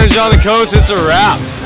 Orange on the coast, it's a wrap.